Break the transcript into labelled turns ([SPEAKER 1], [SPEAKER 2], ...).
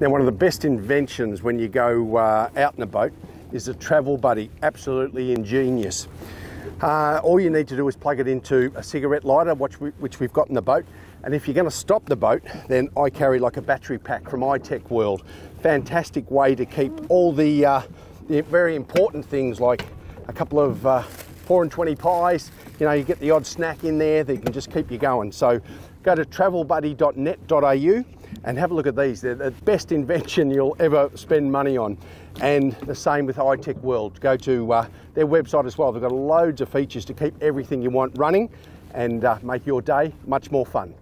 [SPEAKER 1] Now, one of the best inventions when you go uh, out in a boat is a travel buddy. Absolutely ingenious. Uh, all you need to do is plug it into a cigarette lighter, which, we, which we've got in the boat. And if you're going to stop the boat, then I carry like a battery pack from iTech World. Fantastic way to keep all the, uh, the very important things like a couple of uh, 4 and 20 pies. You know, you get the odd snack in there that can just keep you going. So go to travelbuddy.net.au and have a look at these. They're the best invention you'll ever spend money on. And the same with iTech World. Go to uh, their website as well. They've got loads of features to keep everything you want running and uh, make your day much more fun.